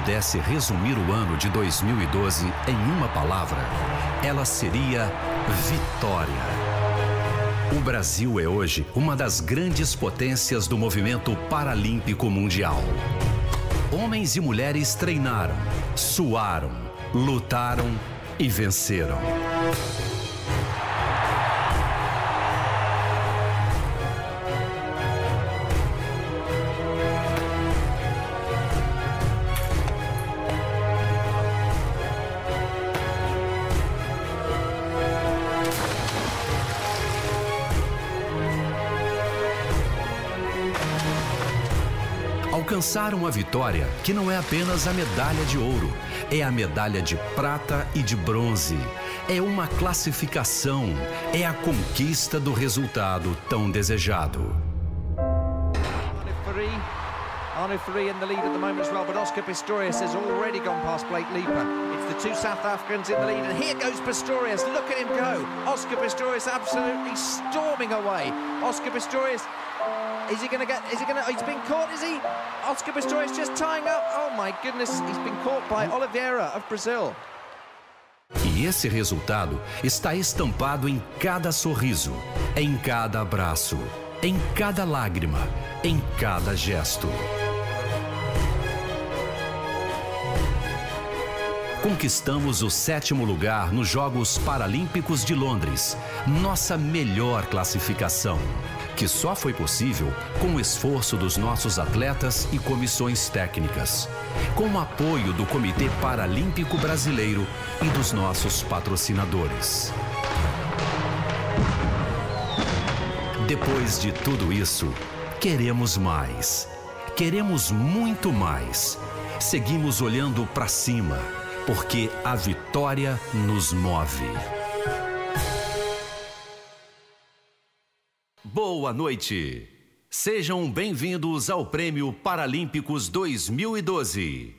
pudesse resumir o ano de 2012 em uma palavra, ela seria vitória. O Brasil é hoje uma das grandes potências do movimento paralímpico mundial. Homens e mulheres treinaram, suaram, lutaram e venceram. Alcançaram a vitória, que não é apenas a medalha de ouro, é a medalha de prata e de bronze. É uma classificação, é a conquista do resultado tão desejado. In the lead at the moment as well, but Oscar Pistorius has already gone past Blake. It's the two South Africans in the lead, and here goes Pistorius. Look at him go. Oscar Pistorius absolutely storming away. Oscar Pistorius Is he going to get, is he going to, he's been caught, is he? Oscar Pistorius just tying up. Oh my goodness, he's been caught by Oliveira of Brazil. E esse resultado está estampado em cada sorriso, em cada abraço, em cada lágrima, em cada gesto. Conquistamos o sétimo lugar nos Jogos Paralímpicos de Londres, nossa melhor classificação que só foi possível com o esforço dos nossos atletas e comissões técnicas, com o apoio do Comitê Paralímpico Brasileiro e dos nossos patrocinadores. Depois de tudo isso, queremos mais. Queremos muito mais. Seguimos olhando para cima, porque a vitória nos move. Boa noite. Sejam bem-vindos ao Prêmio Paralímpicos 2012.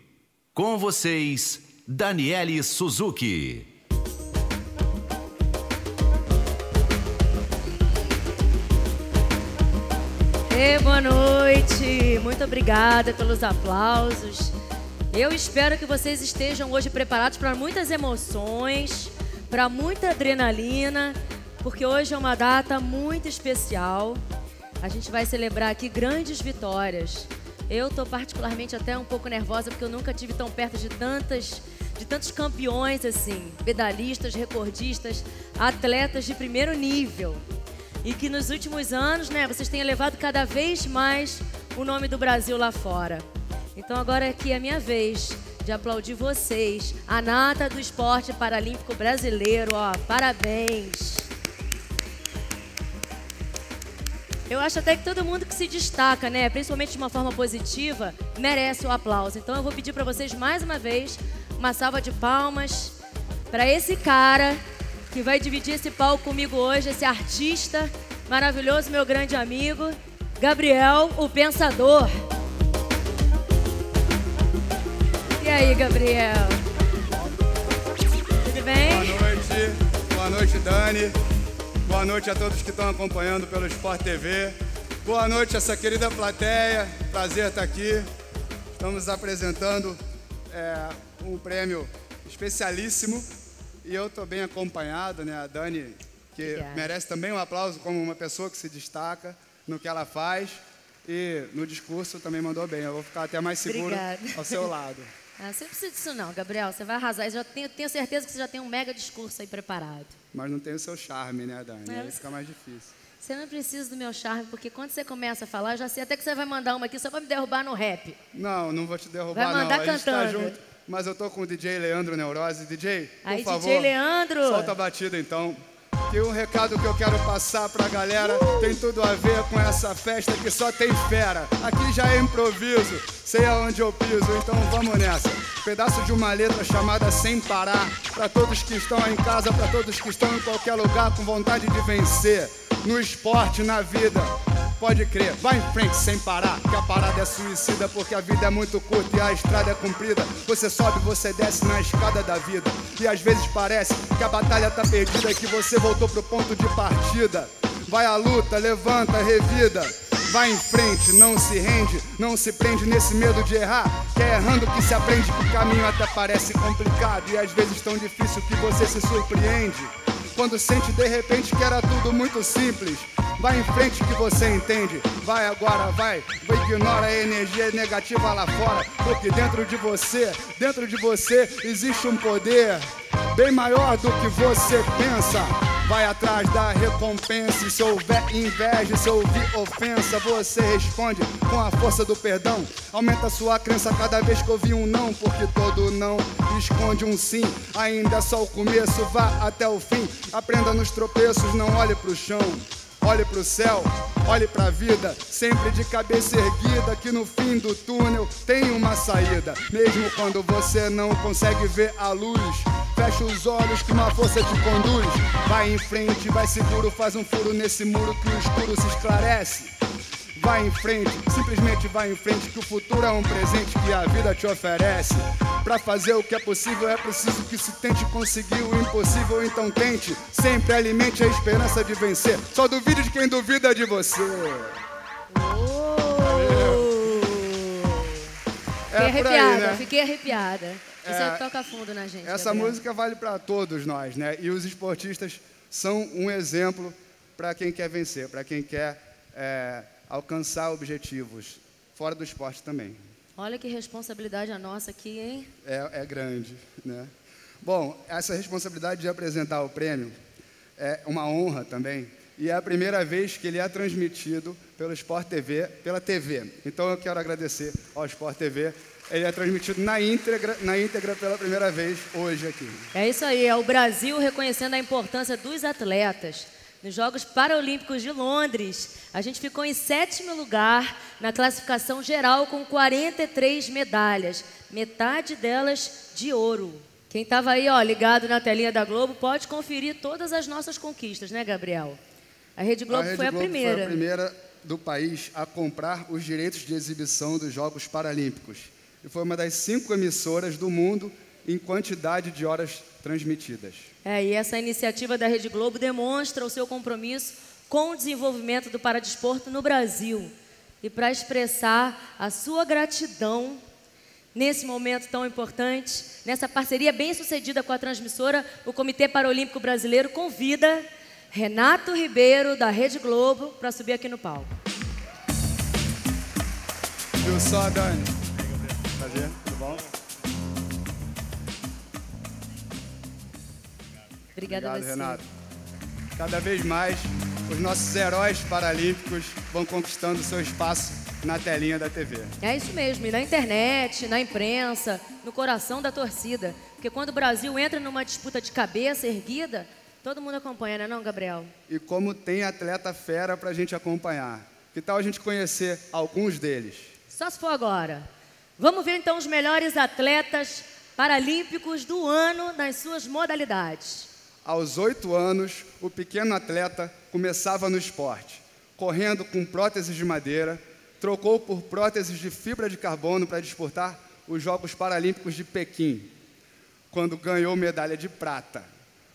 Com vocês, Daniele Suzuki. E boa noite. Muito obrigada pelos aplausos. Eu espero que vocês estejam hoje preparados para muitas emoções, para muita adrenalina porque hoje é uma data muito especial. A gente vai celebrar aqui grandes vitórias. Eu estou particularmente até um pouco nervosa porque eu nunca tive tão perto de tantas de tantos campeões assim, pedalistas, recordistas, atletas de primeiro nível. E que nos últimos anos, né, vocês têm elevado cada vez mais o nome do Brasil lá fora. Então agora aqui é a minha vez de aplaudir vocês, a nata do esporte paralímpico brasileiro, ó, parabéns. Eu acho até que todo mundo que se destaca, né, principalmente de uma forma positiva, merece o aplauso. Então eu vou pedir para vocês mais uma vez uma salva de palmas para esse cara que vai dividir esse palco comigo hoje, esse artista maravilhoso, meu grande amigo, Gabriel, o Pensador. E aí, Gabriel? Tudo bem? Boa noite. Boa noite, Dani. Boa noite a todos que estão acompanhando pelo Sport TV. Boa noite a essa querida plateia. Prazer estar aqui. Estamos apresentando é, um prêmio especialíssimo e eu estou bem acompanhado, né? A Dani, que Obrigada. merece também um aplauso como uma pessoa que se destaca no que ela faz e no discurso também mandou bem. Eu vou ficar até mais seguro Obrigada. ao seu lado. Ah, você não precisa disso não, Gabriel. Você vai arrasar. Eu já tenho, tenho certeza que você já tem um mega discurso aí preparado. Mas não tem o seu charme, né, Dani? É, aí fica mais difícil. Você não precisa do meu charme, porque quando você começa a falar, eu já sei até que você vai mandar uma aqui só para me derrubar no rap. Não, não vou te derrubar, vai mandar não. Cantando. A gente tá junto, mas eu tô com o DJ Leandro Neurose. DJ, por aí, favor. DJ Leandro. Solta a batida, então. E um recado que eu quero passar pra galera tem tudo a ver com essa festa que só tem fera. Aqui já é improviso, sei aonde eu piso, então vamos nessa. Pedaço de uma letra chamada Sem Parar. Pra todos que estão em casa, pra todos que estão em qualquer lugar com vontade de vencer. No esporte, na vida Pode crer, vai em frente sem parar, que a parada é suicida, porque a vida é muito curta e a estrada é comprida. Você sobe, você desce na escada da vida. E às vezes parece que a batalha tá perdida e que você voltou pro ponto de partida. Vai à luta, levanta, revida. vai em frente, não se rende, não se prende nesse medo de errar. Que é errando que se aprende que o caminho até parece complicado e às vezes tão difícil que você se surpreende. Quando sente de repente que era tudo muito simples. Vai em frente que você entende. Vai agora, vai. Ignora a energia negativa lá fora. Porque dentro de você, dentro de você existe um poder bem maior do que você pensa. Vai atrás da recompensa. E se houver inveja, se ouvir ofensa, você responde com a força do perdão. Aumenta sua crença cada vez que ouvir um não, porque todo não esconde um sim. Ainda é só o começo, vá até o fim. Aprenda nos tropeços, não olhe pro chão. Olhe pro céu, olhe pra vida, sempre de cabeça erguida, que no fim do túnel tem uma saída. Mesmo quando você não consegue ver a luz, fecha os olhos que uma força te conduz. Vai em frente, vai seguro, faz um furo nesse muro que o escuro se esclarece. Vai em frente, simplesmente vai em frente, que o futuro é um presente que a vida te oferece. Para fazer o que é possível é preciso que se tente conseguir o impossível, então tente. Sempre alimente a esperança de vencer. Só duvide de quem duvida de você. É fiquei arrepiada, aí, né? fiquei arrepiada. Isso é, toca fundo na gente. Essa Gabriel. música vale para todos nós, né? E os esportistas são um exemplo para quem quer vencer, para quem quer é, alcançar objetivos fora do esporte também. Olha que responsabilidade a nossa aqui, hein? É, é grande, né? Bom, essa responsabilidade de apresentar o prêmio é uma honra também. E é a primeira vez que ele é transmitido pelo Sport TV, pela TV. Então eu quero agradecer ao Sport TV. Ele é transmitido na íntegra, na íntegra pela primeira vez hoje aqui. É isso aí, é o Brasil reconhecendo a importância dos atletas nos Jogos Paralímpicos de Londres. A gente ficou em sétimo lugar na classificação geral com 43 medalhas, metade delas de ouro. Quem estava aí, ó, ligado na telinha da Globo, pode conferir todas as nossas conquistas, né, Gabriel? A Rede Globo, a Rede foi, a primeira. foi a primeira do país a comprar os direitos de exibição dos Jogos Paralímpicos. E foi uma das cinco emissoras do mundo em quantidade de horas transmitidas. É, e essa iniciativa da Rede Globo demonstra o seu compromisso com o desenvolvimento do paradesporto no Brasil. E para expressar a sua gratidão nesse momento tão importante, nessa parceria bem sucedida com a transmissora, o Comitê Paralímpico Brasileiro convida Renato Ribeiro, da Rede Globo, para subir aqui no palco. Viu só, Dani? Prazer, tudo bom? Obrigada Obrigado. Renato. Cada vez mais, os nossos heróis paralímpicos vão conquistando seu espaço na telinha da TV. É isso mesmo, e na internet, na imprensa, no coração da torcida. Porque quando o Brasil entra numa disputa de cabeça erguida, todo mundo acompanha, não é não, Gabriel? E como tem atleta fera para a gente acompanhar. Que tal a gente conhecer alguns deles? Só se for agora. Vamos ver então os melhores atletas paralímpicos do ano nas suas modalidades. Aos oito anos, o pequeno atleta começava no esporte, correndo com próteses de madeira, trocou por próteses de fibra de carbono para disputar os Jogos Paralímpicos de Pequim, quando ganhou medalha de prata.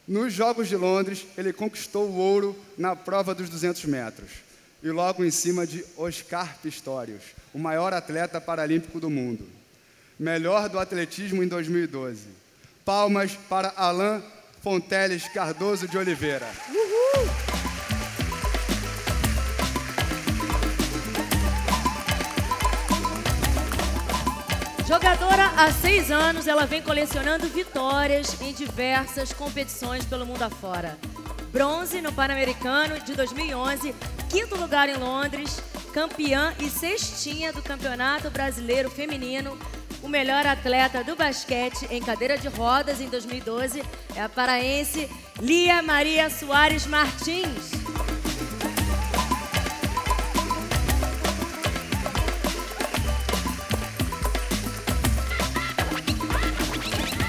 Nos Jogos de Londres, ele conquistou o ouro na prova dos 200 metros e logo em cima de Oscar Pistorius, o maior atleta paralímpico do mundo. Melhor do atletismo em 2012. Palmas para Alain Fonteles Cardoso de Oliveira. Uhul! Jogadora há seis anos, ela vem colecionando vitórias em diversas competições pelo mundo afora. Bronze no Pan-Americano de 2011, quinto lugar em Londres, campeã e cestinha do Campeonato Brasileiro Feminino o melhor atleta do basquete em cadeira de rodas em 2012 é a paraense Lia Maria Soares Martins.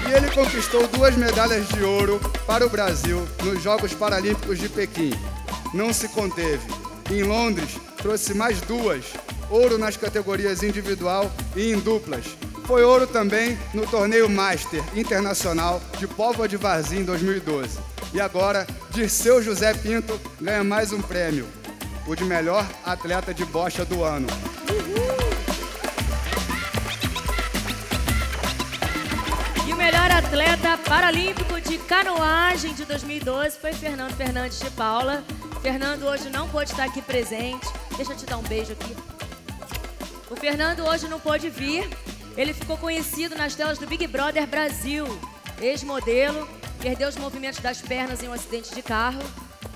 E ele conquistou duas medalhas de ouro para o Brasil nos Jogos Paralímpicos de Pequim. Não se conteve. Em Londres, trouxe mais duas: ouro nas categorias individual e em duplas, foi ouro também no torneio Master Internacional de Póvoa de Varzim em 2012. E agora, Dirceu José Pinto ganha mais um prêmio. o de melhor atleta de bocha do ano. E o melhor atleta paralímpico de canoagem de 2012 foi Fernando Fernandes de Paula. Fernando hoje não pôde estar aqui presente. Deixa eu te dar um beijo aqui. O Fernando hoje não pôde vir. Ele ficou conhecido nas telas do Big Brother Brasil. Ex-modelo, perdeu os movimentos das pernas em um acidente de carro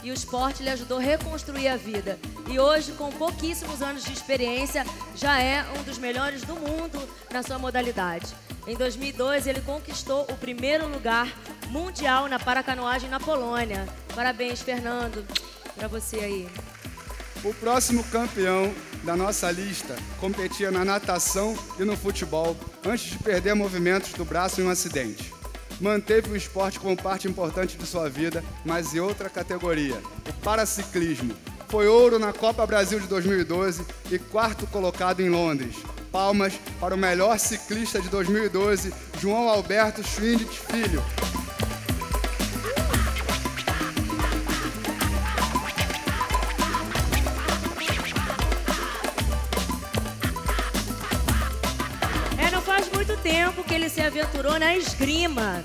e o esporte lhe ajudou a reconstruir a vida. E hoje, com pouquíssimos anos de experiência, já é um dos melhores do mundo na sua modalidade. Em 2002, ele conquistou o primeiro lugar mundial na paracanoagem na Polônia. Parabéns, Fernando, para você aí. O próximo campeão da nossa lista competia na natação e no futebol antes de perder movimentos do braço em um acidente manteve o esporte como parte importante de sua vida, mas em outra categoria, o paraciclismo. Foi ouro na Copa Brasil de 2012 e quarto colocado em Londres. Palmas para o melhor ciclista de 2012, João Alberto Schwindt Filho. Se aventurou na esgrima.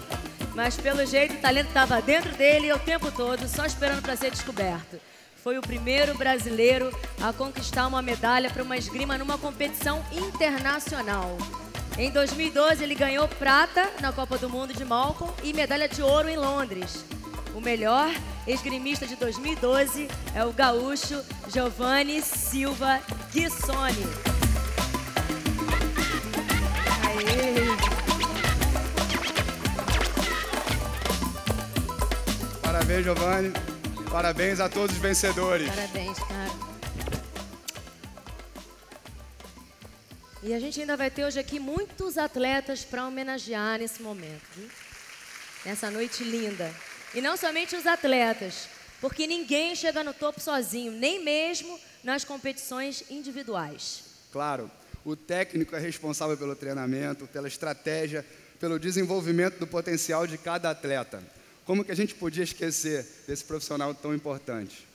Mas pelo jeito o talento estava dentro dele o tempo todo, só esperando para ser descoberto. Foi o primeiro brasileiro a conquistar uma medalha para uma esgrima numa competição internacional. Em 2012, ele ganhou prata na Copa do Mundo de Malcolm e medalha de ouro em Londres. O melhor esgrimista de 2012 é o gaúcho Giovanni Silva Guissoni. Parabéns, Giovanni. Parabéns a todos os vencedores. Parabéns, cara. E a gente ainda vai ter hoje aqui muitos atletas para homenagear nesse momento, viu? nessa noite linda. E não somente os atletas, porque ninguém chega no topo sozinho, nem mesmo nas competições individuais. Claro, o técnico é responsável pelo treinamento, pela estratégia, pelo desenvolvimento do potencial de cada atleta. Como que a gente podia esquecer desse profissional tão importante?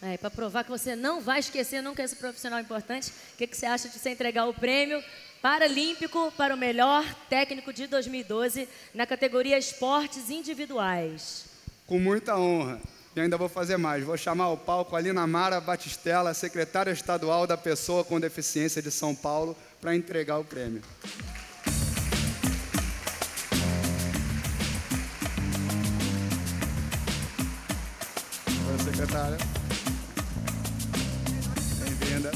É, para provar que você não vai esquecer nunca esse profissional importante, o que, que você acha de você entregar o prêmio Paralímpico para o melhor técnico de 2012 na categoria Esportes Individuais? Com muita honra. E ainda vou fazer mais. Vou chamar ao palco a Lina Mara Batistella, secretária estadual da Pessoa com Deficiência de São Paulo, para entregar o prêmio. Secretária. Bem-vinda.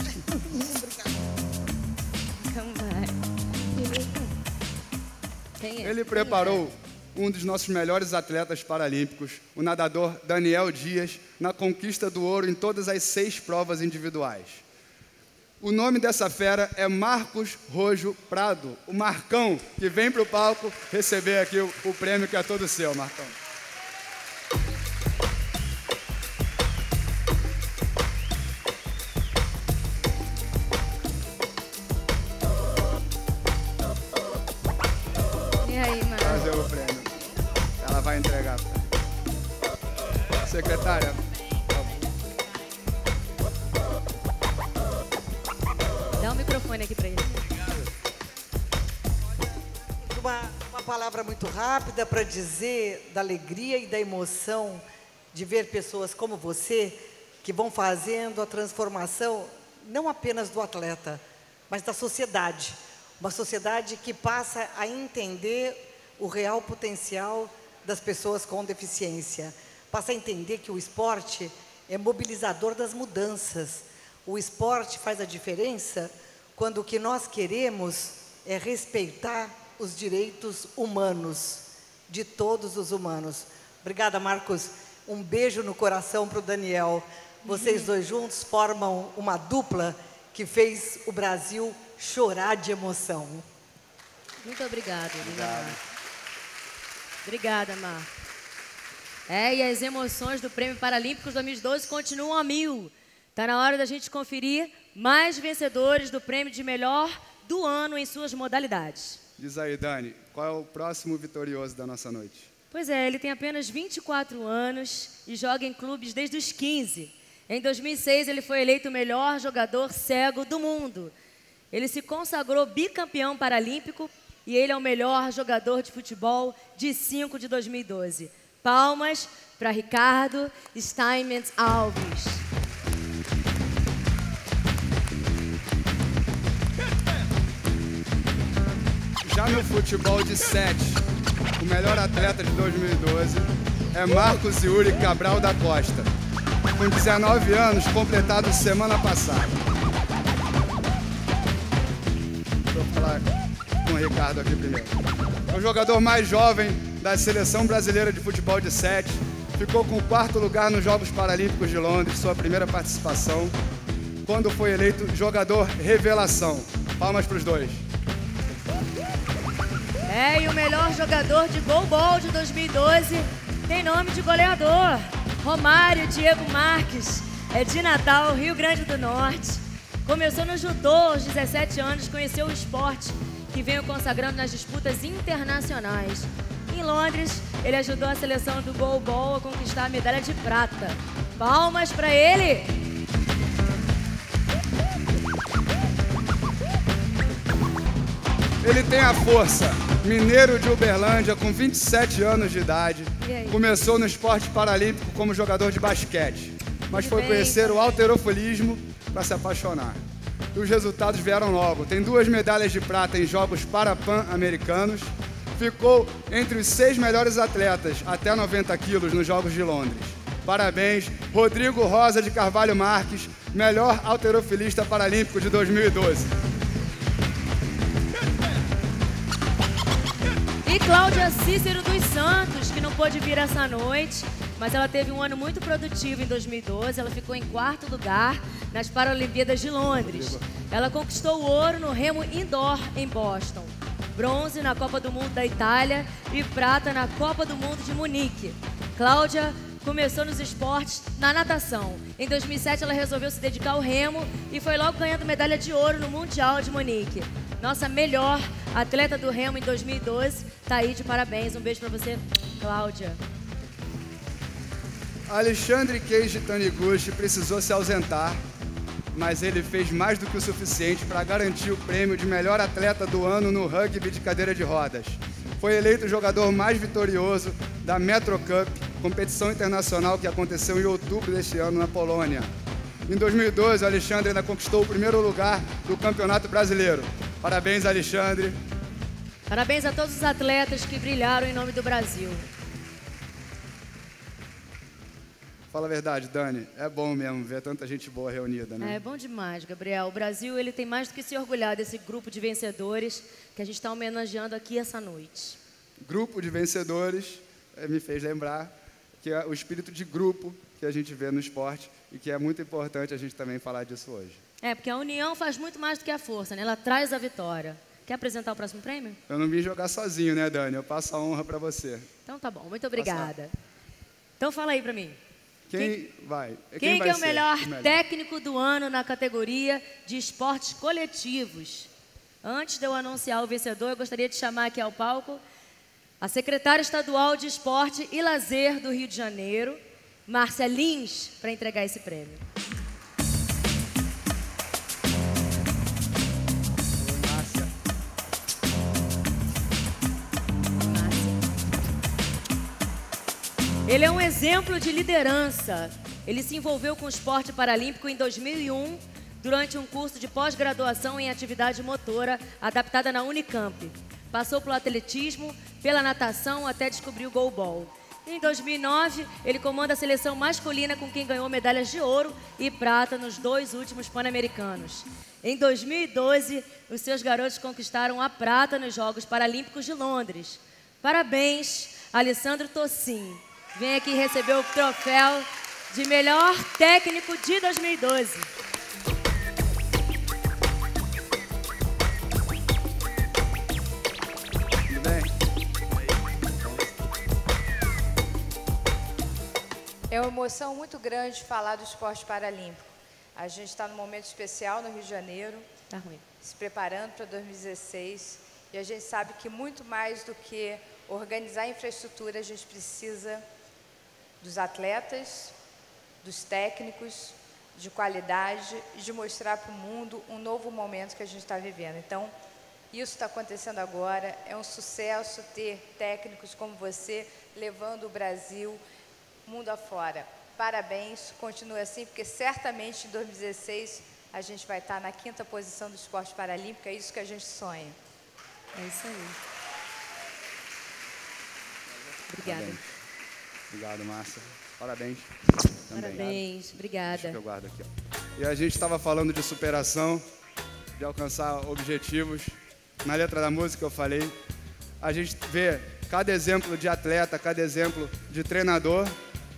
Ele preparou um dos nossos melhores atletas paralímpicos, o nadador Daniel Dias, na conquista do ouro em todas as seis provas individuais. O nome dessa fera é Marcos Rojo Prado, o Marcão, que vem para o palco receber aqui o, o prêmio que é todo seu, Marcão. Secretária. Dá o um microfone aqui para ele. Uma, uma palavra muito rápida para dizer da alegria e da emoção de ver pessoas como você que vão fazendo a transformação não apenas do atleta, mas da sociedade. Uma sociedade que passa a entender o real potencial das pessoas com deficiência passa a entender que o esporte é mobilizador das mudanças. O esporte faz a diferença quando o que nós queremos é respeitar os direitos humanos de todos os humanos. Obrigada, Marcos. Um beijo no coração para o Daniel. Vocês uhum. dois juntos formam uma dupla que fez o Brasil chorar de emoção. Muito obrigada, Obrigado. Obrigada, Marcos. É, e as emoções do Prêmio Paralímpicos 2012 continuam a mil. Está na hora da gente conferir mais vencedores do prêmio de melhor do ano em suas modalidades. Diz aí, Dani, qual é o próximo vitorioso da nossa noite? Pois é, ele tem apenas 24 anos e joga em clubes desde os 15. Em 2006, ele foi eleito o melhor jogador cego do mundo. Ele se consagrou bicampeão paralímpico e ele é o melhor jogador de futebol de 5 de 2012. Palmas para Ricardo Steinmetz Alves. Já no futebol de 7, o melhor atleta de 2012 é Marcos Yuri Cabral da Costa, com 19 anos, completado semana passada. Vou falar com o Ricardo aqui primeiro. É o jogador mais jovem da seleção brasileira de futebol de 7, ficou com o quarto lugar nos Jogos Paralímpicos de Londres, sua primeira participação, quando foi eleito jogador revelação. Palmas para os dois. É, e o melhor jogador de goalball de 2012 tem nome de goleador. Romário Diego Marques. É de Natal, Rio Grande do Norte. Começou no judô aos 17 anos, conheceu o esporte que veio consagrando nas disputas internacionais. Em Londres, ele ajudou a seleção do goalball a conquistar a medalha de prata. Palmas para ele! Ele tem a força. Mineiro de Uberlândia, com 27 anos de idade. Começou no esporte paralímpico como jogador de basquete, mas foi conhecer o alterofilismo para se apaixonar. E os resultados vieram logo. Tem duas medalhas de prata em Jogos Parapan-Americanos. Ficou entre os seis melhores atletas até 90 quilos nos Jogos de Londres. Parabéns, Rodrigo Rosa de Carvalho Marques, melhor alterofilista paralímpico de 2012. E Cláudia Cícero dos Santos, que não pôde vir essa noite, mas ela teve um ano muito produtivo em 2012. Ela ficou em quarto lugar nas Paralimpíadas de Londres. Ela conquistou o ouro no remo indoor em Boston, bronze na Copa do Mundo da Itália e prata na Copa do Mundo de Munique. Cláudia começou nos esportes na natação. Em 2007, ela resolveu se dedicar ao remo e foi logo ganhando medalha de ouro no Mundial de Munique. Nossa melhor atleta do remo em 2012 tá aí de parabéns. Um beijo para você, Cláudia. Alexandre Queijo Taniguchi precisou se ausentar, mas ele fez mais do que o suficiente para garantir o prêmio de melhor atleta do ano no rugby de cadeira de rodas. Foi eleito o jogador mais vitorioso da Metro Cup, competição internacional que aconteceu em outubro deste ano na Polônia. Em 2012, Alexandre ainda conquistou o primeiro lugar do Campeonato Brasileiro. Parabéns, Alexandre. Parabéns a todos os atletas que brilharam em nome do Brasil. Fala a verdade, Dani. É bom mesmo ver tanta gente boa reunida, né? É bom demais, Gabriel. O Brasil ele tem mais do que se orgulhar desse grupo de vencedores que a gente está homenageando aqui essa noite. Grupo de vencedores eh, me fez lembrar que é o espírito de grupo que a gente vê no esporte e que é muito importante a gente também falar disso hoje. É, porque a união faz muito mais do que a força, né? Ela traz a vitória. Quer apresentar o próximo prêmio? Eu não vim jogar sozinho, né, Dani? Eu passo a honra para você. Então tá bom, muito obrigada. Então fala aí para mim. Quem, vai? Quem, quem vai é o melhor, o melhor técnico do ano na categoria de esportes coletivos? Antes de eu anunciar o vencedor, eu gostaria de chamar aqui ao palco a secretária estadual de Esporte e Lazer do Rio de Janeiro, Márcia Lins, para entregar esse prêmio. Ele é um exemplo de liderança. Ele se envolveu com o esporte paralímpico em 2001 durante um curso de pós-graduação em atividade motora adaptada na Unicamp. Passou pelo atletismo, pela natação até descobrir o goalball. Em 2009, ele comanda a seleção masculina com quem ganhou medalhas de ouro e prata nos dois últimos Pan-Americanos. Em 2012, os seus garotos conquistaram a prata nos Jogos Paralímpicos de Londres. Parabéns, Alessandro Tossin vem aqui receber o troféu de melhor técnico de 2012. É uma emoção muito grande falar do esporte paralímpico. A gente está num momento especial no Rio de Janeiro, tá se preparando para 2016, e a gente sabe que muito mais do que organizar a infraestrutura, a gente precisa dos atletas, dos técnicos, de qualidade e de mostrar para o mundo um novo momento que a gente está vivendo. Então, isso está acontecendo agora. É um sucesso ter técnicos como você levando o Brasil mundo afora. Parabéns, continue assim, porque certamente em 2016 a gente vai estar na quinta posição do esporte paralímpico, é isso que a gente sonha. É isso aí. Obrigada. Parabéns. Obrigado, Márcia. Parabéns. Também. Parabéns, Deixa obrigada. que eu guardo aqui. ó. E a gente estava falando de superação, de alcançar objetivos. Na letra da música eu falei. A gente vê cada exemplo de atleta, cada exemplo de treinador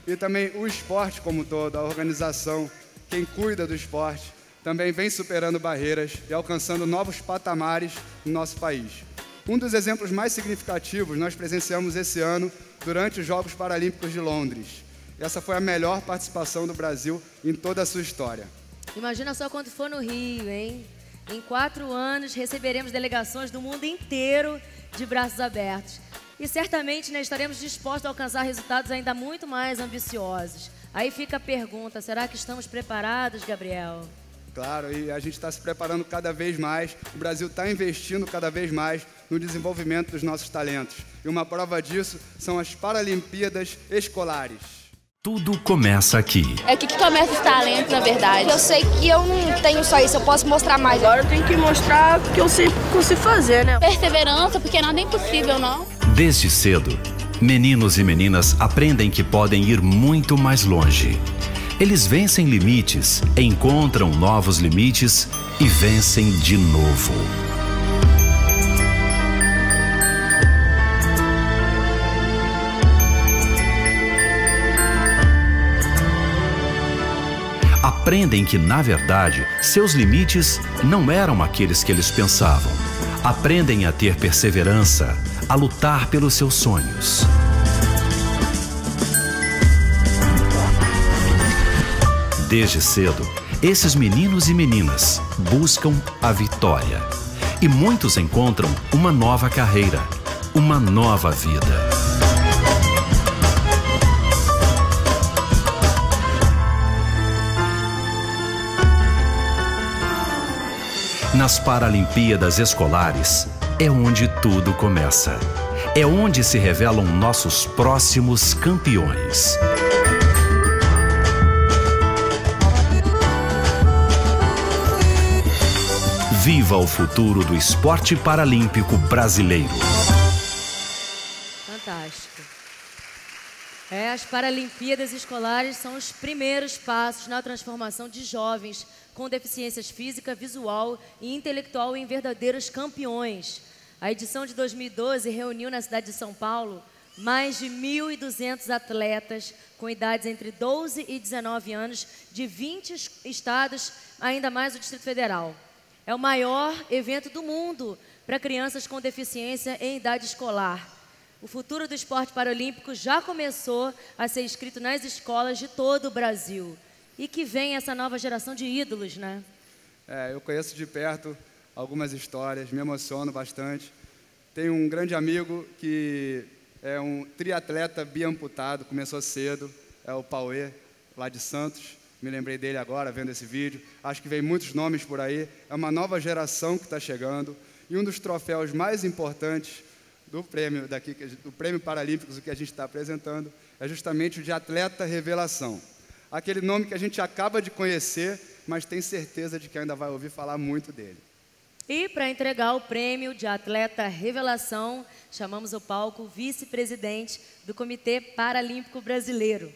e também o esporte como todo, a organização, quem cuida do esporte, também vem superando barreiras e alcançando novos patamares no nosso país. Um dos exemplos mais significativos nós presenciamos esse ano durante os Jogos Paralímpicos de Londres. Essa foi a melhor participação do Brasil em toda a sua história. Imagina só quando for no Rio, hein? Em quatro anos receberemos delegações do mundo inteiro de braços abertos. E certamente né, estaremos dispostos a alcançar resultados ainda muito mais ambiciosos. Aí fica a pergunta: será que estamos preparados, Gabriel? Claro, e a gente está se preparando cada vez mais. O Brasil está investindo cada vez mais no desenvolvimento dos nossos talentos. E uma prova disso são as Paralimpíadas Escolares. Tudo começa aqui. É aqui que começa os talentos, na verdade. Eu sei que eu não tenho só isso, eu posso mostrar mais. Agora eu tenho que mostrar que eu sei consigo fazer, né? Perseverança, porque nada é impossível, não. Desde cedo, meninos e meninas aprendem que podem ir muito mais longe. Eles vencem limites, encontram novos limites e vencem de novo. Aprendem que, na verdade, seus limites não eram aqueles que eles pensavam. Aprendem a ter perseverança, a lutar pelos seus sonhos. Desde cedo, esses meninos e meninas buscam a vitória. E muitos encontram uma nova carreira, uma nova vida. Nas Paralimpíadas Escolares é onde tudo começa. É onde se revelam nossos próximos campeões. Viva o futuro do esporte paralímpico brasileiro. Fantástico. É, as Paralimpíadas Escolares são os primeiros passos na transformação de jovens com deficiências física, visual e intelectual em verdadeiros campeões. A edição de 2012 reuniu na cidade de São Paulo mais de 1.200 atletas com idades entre 12 e 19 anos de 20 estados, ainda mais o Distrito Federal. É o maior evento do mundo para crianças com deficiência em idade escolar. O futuro do esporte paralímpico já começou a ser escrito nas escolas de todo o Brasil. E que vem essa nova geração de ídolos, né? É, eu conheço de perto algumas histórias, me emociono bastante. Tenho um grande amigo que é um triatleta biamputado, começou cedo, é o Pauê, lá de Santos. Me lembrei dele agora, vendo esse vídeo. Acho que vem muitos nomes por aí. É uma nova geração que está chegando. E um dos troféus mais importantes do prêmio daqui, do prêmio Paralímpicos, o que a gente está apresentando, é justamente o de atleta revelação. Aquele nome que a gente acaba de conhecer, mas tem certeza de que ainda vai ouvir falar muito dele. E para entregar o prêmio de atleta revelação, chamamos o palco o vice-presidente do Comitê Paralímpico Brasileiro.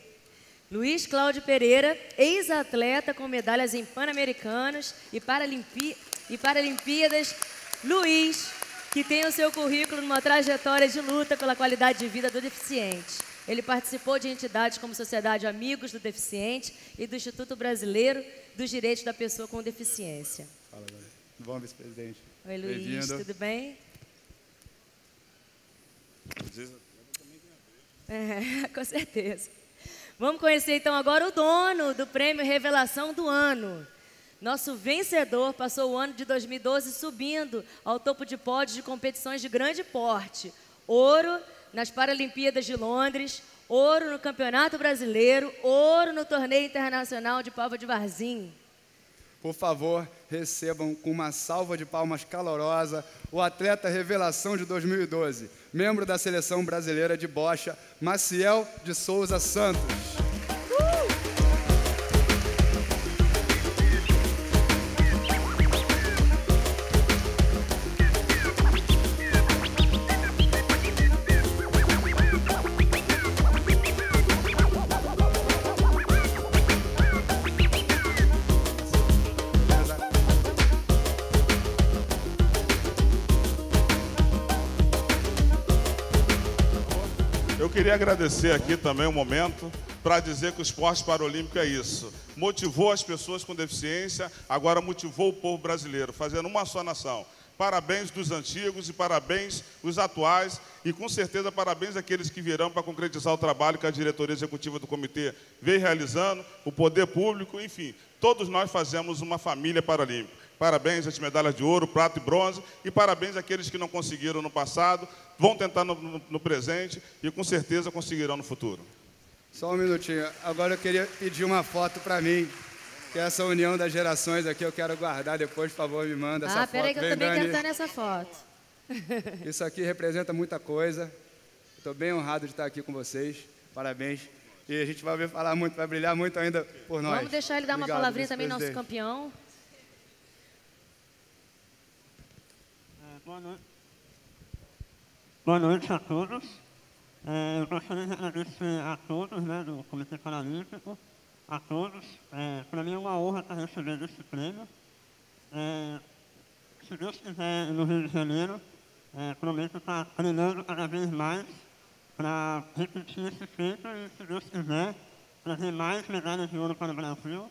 Luiz Cláudio Pereira, ex-atleta com medalhas em Pan-Americanos e, Paralimpi e Paralimpíadas. Luiz, que tem o seu currículo numa trajetória de luta pela qualidade de vida do deficiente. Ele participou de entidades como Sociedade Amigos do Deficiente e do Instituto Brasileiro dos Direitos da Pessoa com Deficiência. Fala, galera. Bom, vice-presidente. Oi, Luiz, tudo bem? É, com certeza. Vamos conhecer então agora o dono do prêmio Revelação do Ano. Nosso vencedor passou o ano de 2012 subindo ao topo de pódios de competições de grande porte. Ouro nas Paralimpíadas de Londres, ouro no Campeonato Brasileiro, ouro no Torneio Internacional de Pova de Varzim. Por favor, recebam com uma salva de palmas calorosa o atleta revelação de 2012, membro da seleção brasileira de bocha, Maciel de Souza Santos. Agradecer aqui também um momento para dizer que o esporte paralímpico é isso. Motivou as pessoas com deficiência, agora motivou o povo brasileiro, fazendo uma só nação. Parabéns dos antigos e parabéns dos atuais e com certeza parabéns àqueles que virão para concretizar o trabalho que a diretoria executiva do comitê vem realizando, o poder público, enfim, todos nós fazemos uma família paralímpica. Parabéns às medalhas de ouro, prata e bronze e parabéns àqueles que não conseguiram no passado, vão tentar no, no, no presente e com certeza conseguirão no futuro. Só um minutinho. Agora eu queria pedir uma foto para mim. Que é essa união das gerações aqui eu quero guardar depois, por favor, me manda essa ah, foto. Ah, peraí que eu Vem, também Dani. quero estar nessa foto. Isso aqui representa muita coisa. Estou bem honrado de estar aqui com vocês. Parabéns. E a gente vai ver falar muito, vai brilhar muito ainda por nós. Vamos deixar ele dar Obrigado, uma palavrinha também, nosso campeão. Boa noite. Boa noite a todos. É, eu gostaria de agradecer a todos né, do Comitê Paralímpico, a todos. É, Para mim é uma honra estar recebendo esse prêmio. É, se Deus quiser, no Rio de Janeiro, é, prometo estar treinando cada vez mais para repetir esse feito e, se Deus quiser, trazer mais medalhas de ouro para o Brasil.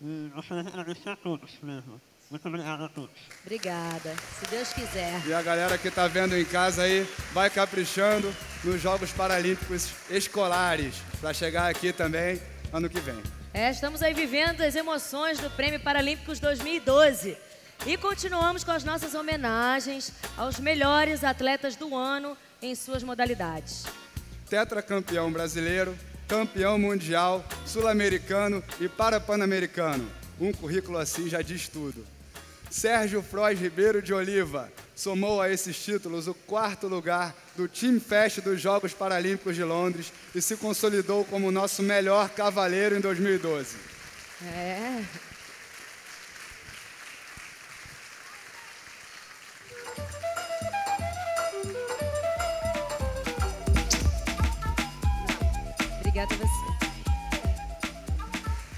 E gostaria de agradecer a todos mesmo. Muito obrigado a todos. Obrigada. Se Deus quiser. E a galera que está vendo em casa aí, vai caprichando nos Jogos Paralímpicos Escolares, para chegar aqui também ano que vem. É, estamos aí vivendo as emoções do Prêmio Paralímpicos 2012. E continuamos com as nossas homenagens aos melhores atletas do ano em suas modalidades. Tetracampeão brasileiro, campeão mundial, sul-americano e para-pan-americano. Um currículo assim já diz tudo. Sérgio Frois Ribeiro de Oliva somou a esses títulos o quarto lugar do Team Fest dos Jogos Paralímpicos de Londres e se consolidou como nosso melhor cavaleiro em 2012. É. Obrigada a você.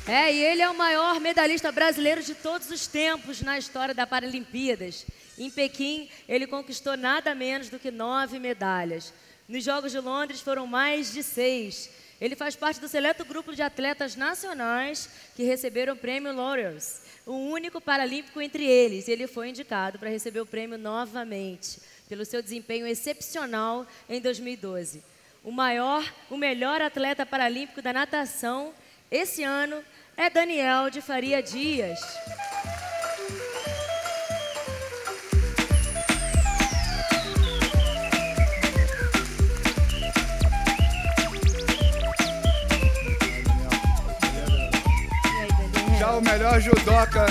É, e ele é o maior medalhista brasileiro de todos os tempos na história da Paralimpíadas. Em Pequim, ele conquistou nada menos do que nove medalhas. Nos Jogos de Londres foram mais de seis. Ele faz parte do seleto grupo de atletas nacionais que receberam o prêmio Laurels, o único paralímpico entre eles. Ele foi indicado para receber o prêmio novamente, pelo seu desempenho excepcional em 2012. O maior, o melhor atleta paralímpico da natação esse ano é Daniel de Faria Dias. Já o melhor judoca,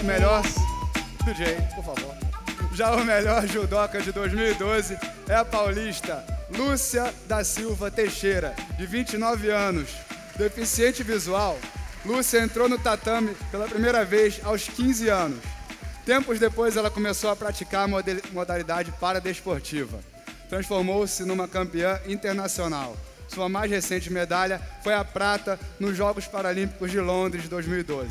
o melhor do Jay, por favor. Já o melhor judoca de 2012 é a paulista Lúcia da Silva Teixeira, de 29 anos. Deficiente visual, Lúcia entrou no tatame pela primeira vez aos 15 anos. Tempos depois, ela começou a praticar a modalidade paradesportiva. Transformou-se numa campeã internacional. Sua mais recente medalha foi a prata nos Jogos Paralímpicos de Londres 2012.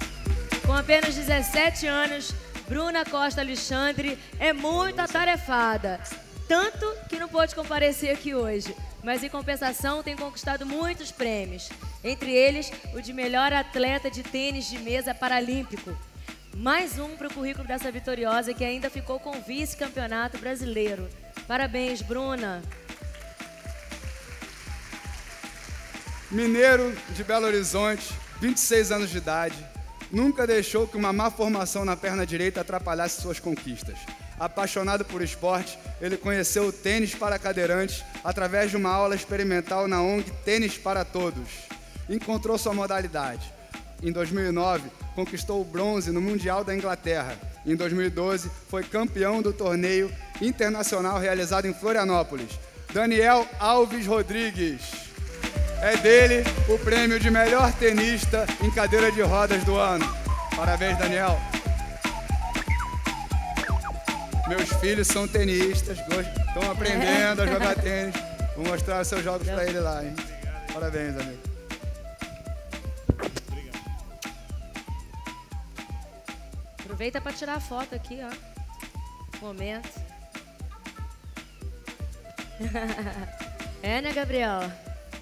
Com apenas 17 anos, Bruna Costa Alexandre é muito atarefada. Tanto que não pôde comparecer aqui hoje. Mas, em compensação, tem conquistado muitos prêmios. Entre eles, o de melhor atleta de tênis de mesa paralímpico. Mais um para o currículo dessa vitoriosa que ainda ficou com o vice-campeonato brasileiro. Parabéns, Bruna. Mineiro de Belo Horizonte, 26 anos de idade, nunca deixou que uma má formação na perna direita atrapalhasse suas conquistas. Apaixonado por esporte, ele conheceu o tênis para cadeirantes através de uma aula experimental na ONG Tênis para Todos. Encontrou sua modalidade. Em 2009, conquistou o bronze no Mundial da Inglaterra. Em 2012, foi campeão do torneio internacional realizado em Florianópolis. Daniel Alves Rodrigues. É dele o prêmio de melhor tenista em cadeira de rodas do ano. Parabéns, Daniel. Meus filhos são tenistas, estão aprendendo a jogar tênis. Vou mostrar seus jogos para ele lá, hein? Parabéns, amigo. Aproveita para tirar a foto aqui, ó. Momento. é, né, Gabriel?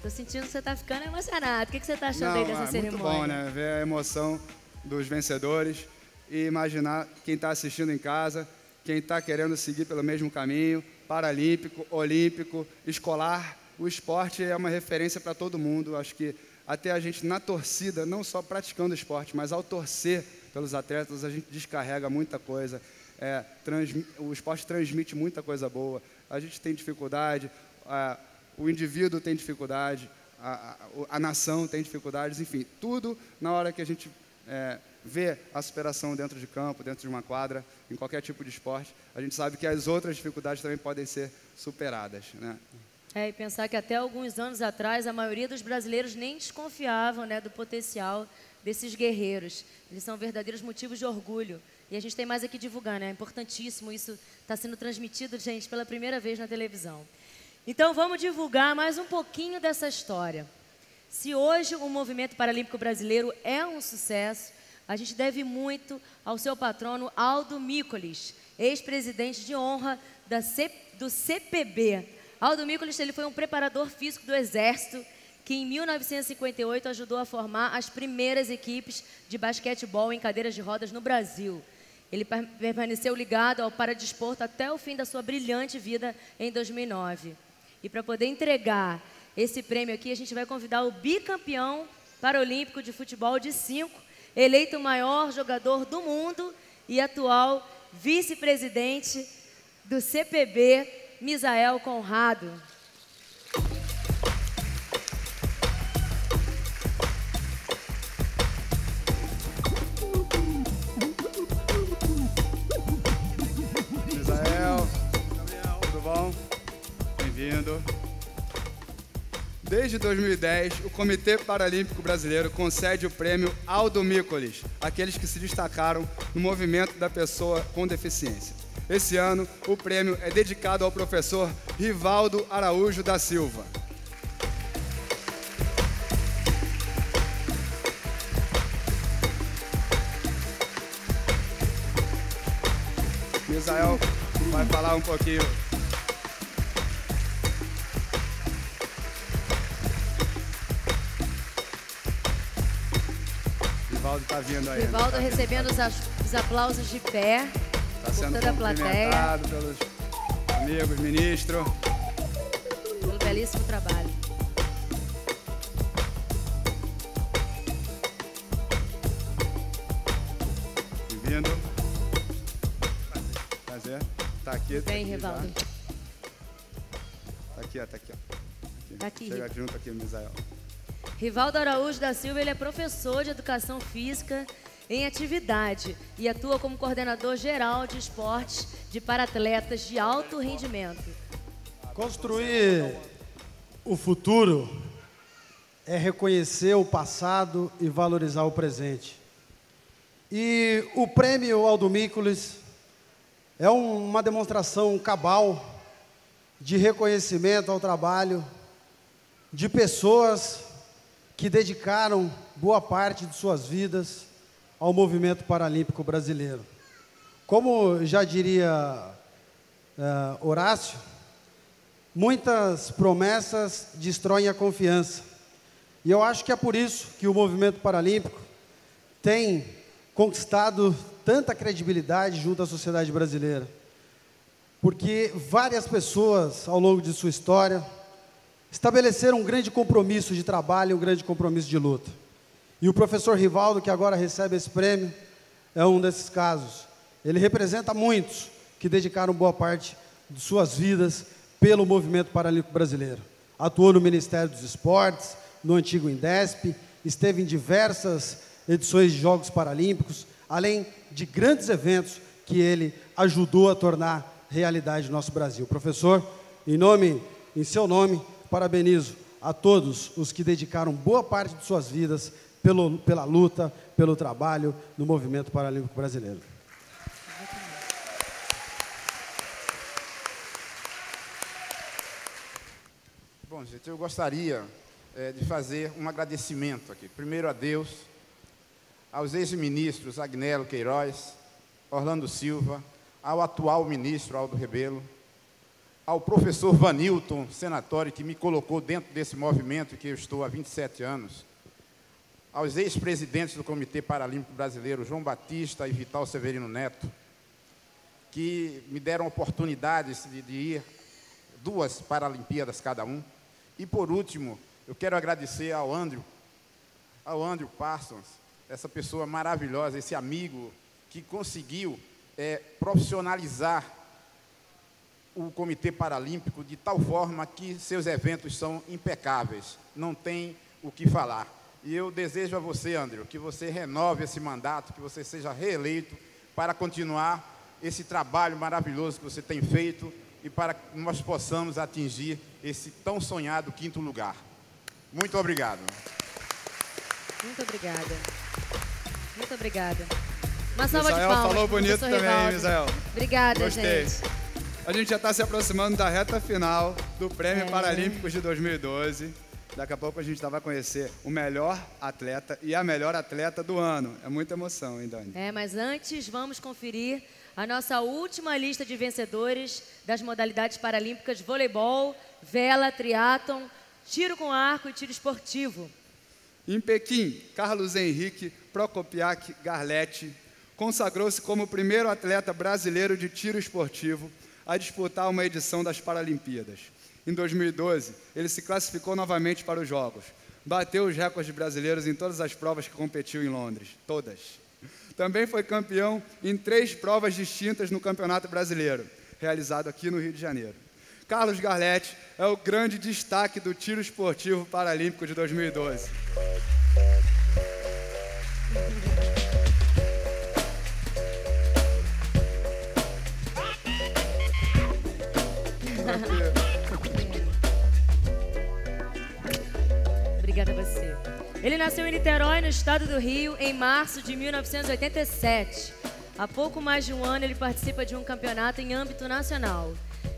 Tô sentindo que você tá ficando emocionado. O que, que você tá achando Não, aí dessa é cerimônia? Muito bom, né? Ver a emoção dos vencedores e imaginar quem está assistindo em casa, quem está querendo seguir pelo mesmo caminho, paralímpico, olímpico, escolar. O esporte é uma referência para todo mundo. Acho que até a gente na torcida, não só praticando esporte, mas ao torcer pelos atletas, a gente descarrega muita coisa. É, o esporte transmite muita coisa boa. A gente tem dificuldade, a, o indivíduo tem dificuldade, a, a, a, nação tem dificuldades, enfim, tudo na hora que a gente é, vê a superação dentro de campo, dentro de uma quadra, em qualquer tipo de esporte, a gente sabe que as outras dificuldades também podem ser superadas. Né? É, e pensar que até alguns anos atrás a maioria dos brasileiros nem desconfiavam né, do potencial desses guerreiros. Eles são verdadeiros motivos de orgulho. E a gente tem mais aqui divulgar, né? É importantíssimo isso está sendo transmitido, gente, pela primeira vez na televisão. Então vamos divulgar mais um pouquinho dessa história. Se hoje o movimento paralímpico brasileiro é um sucesso, a gente deve muito ao seu patrono Aldo Micolis, ex-presidente de honra C, do CPB. Aldo Micolis ele foi um preparador físico do Exército que em 1958 ajudou a formar as primeiras equipes de basquetebol em cadeiras de rodas no Brasil. Ele permaneceu ligado ao paradesporto até o fim da sua brilhante vida em 2009. E para poder entregar esse prêmio aqui, a gente vai convidar o bicampeão paralímpico de futebol de 5, eleito o maior jogador do mundo e atual vice-presidente do CPB, Misael Conrado. Bem-vindo. Desde 2010, o Comitê Paralímpico Brasileiro concede o prêmio Aldo Mícolis àqueles que se destacaram no movimento da pessoa com deficiência. Esse ano, o prêmio é dedicado ao professor Rivaldo Araújo da Silva. Misael vai falar um pouquinho Vindo aí. Rivaldo tá recebendo os, os, aplausos de pé tá sendo toda a plateia. pelos amigos, ministro. Pelo belíssimo trabalho. Bem-vindo. Prazer. Tá aqui. Tá Vem, aqui, Rivaldo. Já. Tá aqui, ó, tá aqui, ó. Aqui. Tá aqui. Chega junto aqui, Misael. Rivaldo Araújo da Silva ele é professor de educação física em atividade e atua como coordenador geral de esportes de paratletas de alto rendimento. Construir o futuro é reconhecer o passado e valorizar o presente. E o prêmio Aldo Mícolis é uma demonstração cabal de reconhecimento ao trabalho de pessoas que dedicaram boa parte de suas vidas ao movimento paralímpico brasileiro. Como já diria uh, Horácio, muitas promessas destroem a confiança. E eu acho que é por isso que o movimento paralímpico tem conquistado tanta credibilidade junto à sociedade brasileira. Porque várias pessoas, ao longo de sua história, estabeleceram um grande compromisso de trabalho, um grande compromisso de luta. E o professor Rivaldo, que agora recebe esse prêmio, é um desses casos. Ele representa muitos que dedicaram boa parte de suas vidas pelo movimento paralímpico brasileiro. Atuou no Ministério dos Esportes, no antigo Indesp, esteve em diversas edições de Jogos Paralímpicos, além de grandes eventos que ele ajudou a tornar realidade no nosso Brasil. Professor, em nome, em seu nome, parabenizo a todos os que dedicaram boa parte de suas vidas pelo, pela luta, pelo trabalho no movimento paralímpico brasileiro. Bom, gente, eu gostaria é, de fazer um agradecimento aqui. Primeiro a Deus, aos ex-ministros Agnello Queiroz, Orlando Silva, ao atual ministro Aldo Rebelo, ao professor Vanilton Senatório, que me colocou dentro desse movimento que eu estou há 27 anos, aos ex-presidentes do Comitê Paralímpico Brasileiro, João Batista e Vital Severino Neto, que me deram oportunidades de, de ir duas Paralimpíadas cada um. E, por último, eu quero agradecer ao Andrew, ao Andrew Parsons, essa pessoa maravilhosa, esse amigo que conseguiu é, profissionalizar o Comitê Paralímpico de tal forma que seus eventos são impecáveis, não tem o que falar. E eu desejo a você, André, que você renove esse mandato, que você seja reeleito para continuar esse trabalho maravilhoso que você tem feito e para que nós possamos atingir esse tão sonhado quinto lugar. Muito obrigado. Muito obrigada. Muito obrigada. Uma salva Misael de palmas. falou bonito também, Rivaldo. Misael. Obrigada, Gostei. gente. A gente já está se aproximando da reta final do Prêmio É. Paralímpicos de 2012. Daqui a pouco a gente vai conhecer o melhor atleta e a melhor atleta do ano. É muita emoção, hein, Dani? É, mas antes vamos conferir a nossa última lista de vencedores das modalidades paralímpicas voleibol, vela, triatlon, tiro com arco e tiro esportivo. Em Pequim, Carlos Henrique Prokopiak Garletti consagrou-se como o primeiro atleta brasileiro de tiro esportivo a disputar uma edição das Paralimpíadas. Em 2012, ele se classificou novamente para os Jogos. Bateu os recordes brasileiros em todas as provas que competiu em Londres. Todas. Também foi campeão em três provas distintas no Campeonato Brasileiro, realizado aqui no Rio de Janeiro. Carlos Garletti é o grande destaque do tiro esportivo paralímpico de 2012. Ele nasceu em Niterói, no estado do Rio, em março de 1987. Há pouco mais de um ano, ele participa de um campeonato em âmbito nacional.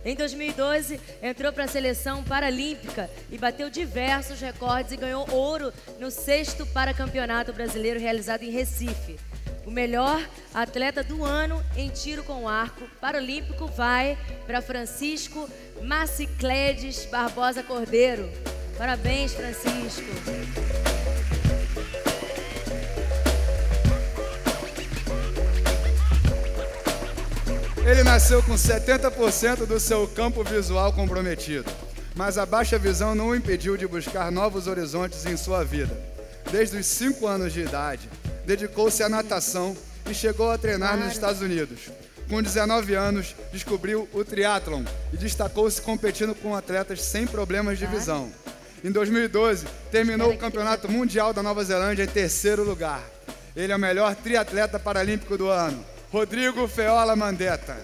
Em 2012, entrou para a seleção paralímpica e bateu diversos recordes e ganhou ouro no sexto Paracampeonato Brasileiro realizado em Recife. O melhor atleta do ano em tiro com arco paralímpico vai para Francisco Macicledes Barbosa Cordeiro. Parabéns, Francisco. Ele nasceu com 70% do seu campo visual comprometido, mas a baixa visão não o impediu de buscar novos horizontes em sua vida. Desde os 5 anos de idade, dedicou-se à natação e chegou a treinar nos Estados Unidos. Com 19 anos, descobriu o triatlon e destacou-se competindo com atletas sem problemas de visão. Em 2012, terminou o Campeonato Mundial da Nova Zelândia em terceiro lugar. Ele é o melhor triatleta paralímpico do ano. Rodrigo Feola Mandetta.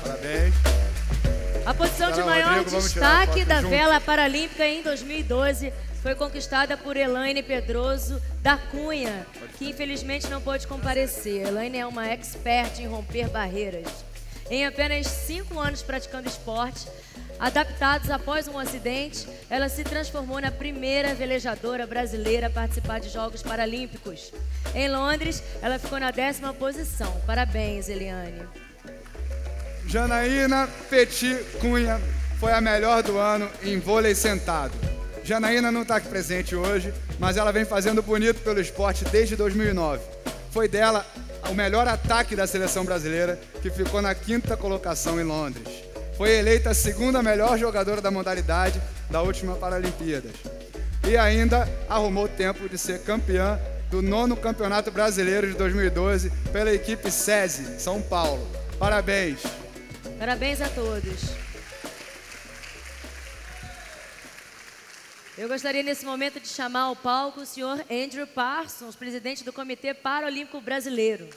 Parabéns. A posição de maior Rodrigo, destaque da junto. vela paralímpica em 2012 foi conquistada por Elaine Pedroso da Cunha, que infelizmente não pôde comparecer. Elaine é uma expert em romper barreiras. Em apenas cinco anos praticando esporte, adaptados após um acidente, ela se transformou na primeira velejadora brasileira a participar de Jogos Paralímpicos. Em Londres, ela ficou na décima posição. Parabéns, Eliane. Janaína Petit Cunha foi a melhor do ano em vôlei sentado. Janaína não está aqui presente hoje, mas ela vem fazendo bonito pelo esporte desde 2009. Foi dela o melhor ataque da seleção brasileira, que ficou na quinta colocação em Londres. Foi eleita a segunda melhor jogadora da modalidade da última Paralimpíadas. E ainda arrumou tempo de ser campeã do nono Campeonato Brasileiro de 2012 pela equipe SESI, São Paulo. Parabéns! Parabéns a todos. Eu gostaria nesse momento de chamar ao palco o senhor Andrew Parsons, presidente do Comitê Paralímpico Brasileiro.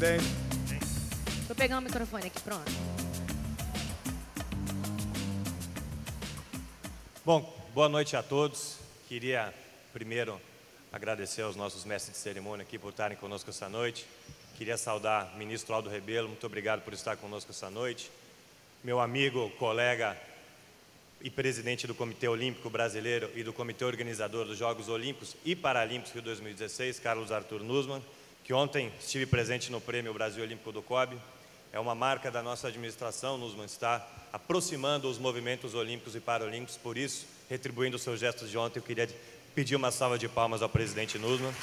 Presidente. Vou pegar o microfone aqui, pronto. Bom, boa noite a todos. Queria primeiro agradecer aos nossos mestres de cerimônia aqui por estarem conosco essa noite. Queria saudar o ministro Aldo Rebelo, muito obrigado por estar conosco essa noite. Meu amigo, colega e presidente do Comitê Olímpico Brasileiro e do Comitê Organizador dos Jogos Olímpicos e Paralímpicos Rio 2016, Carlos Arthur Nussmann, que ontem estive presente no Prêmio Brasil Olímpico do COB. É uma marca da nossa administração, Nussmann, está aproximando os movimentos olímpicos e paralímpicos, por isso, retribuindo os seus gestos de ontem, eu queria pedir uma salva de palmas ao presidente Nussmann.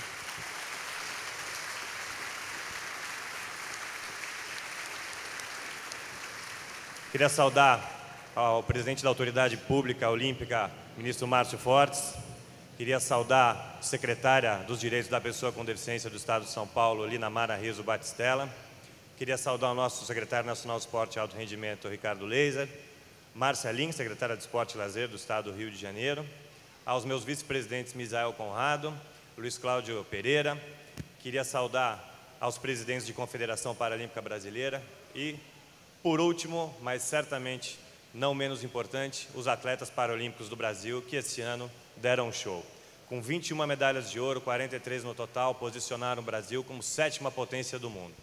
Queria saudar ao presidente da Autoridade Pública Olímpica, ministro Márcio Fortes. Queria saudar a secretária dos Direitos da Pessoa com Deficiência do Estado de São Paulo, Lina Mara Riso Batistella. Queria saudar o nosso secretário nacional de Esporte e Alto Rendimento, Ricardo Leiser. Márcia Lins, secretária de Esporte e Lazer do Estado do Rio de Janeiro. Aos meus vice-presidentes Misael Conrado, Luiz Cláudio Pereira. Queria saudar aos presidentes de Confederação Paralímpica Brasileira e, por último, mas certamente não menos importante, os atletas paralímpicos do Brasil que esse ano deram um show. Com 21 medalhas de ouro, 43 no total, posicionaram o Brasil como sétima potência do mundo.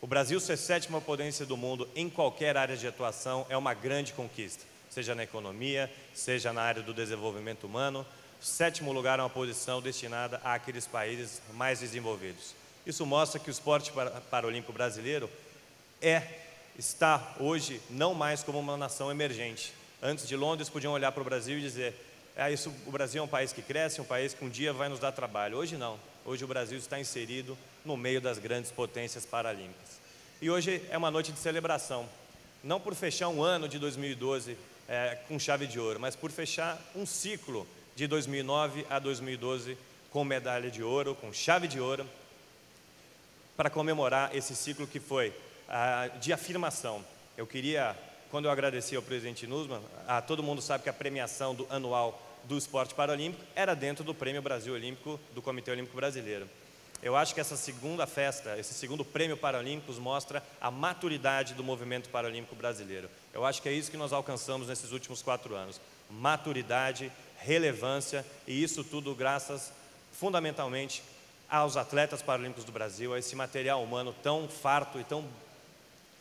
O Brasil ser sétima potência do mundo em qualquer área de atuação é uma grande conquista, seja na economia, seja na área do desenvolvimento humano. Sétimo lugar é uma posição destinada àqueles países mais desenvolvidos. Isso mostra que o esporte paralímpico brasileiro é, está hoje não mais como uma nação emergente. Antes de Londres podiam olhar para o Brasil e dizer, é isso, o Brasil é um país que cresce, um país que um dia vai nos dar trabalho. Hoje não. Hoje o Brasil está inserido no meio das grandes potências paralímpicas. E hoje é uma noite de celebração, não por fechar um ano de 2012 é, com chave de ouro, mas por fechar um ciclo de 2009 a 2012 com medalha de ouro, com chave de ouro, para comemorar esse ciclo que foi ah, de afirmação. Eu queria, quando eu agradeci ao presidente Nussmann, a, todo mundo sabe que a premiação do, anual do esporte paralímpico era dentro do Prêmio Brasil Olímpico do Comitê Olímpico Brasileiro. Eu acho que essa segunda festa, esse segundo Prêmio Paralímpicos mostra a maturidade do movimento paralímpico brasileiro. Eu acho que é isso que nós alcançamos nesses últimos quatro anos: maturidade, relevância e isso tudo graças fundamentalmente aos atletas paralímpicos do Brasil, a esse material humano tão farto e tão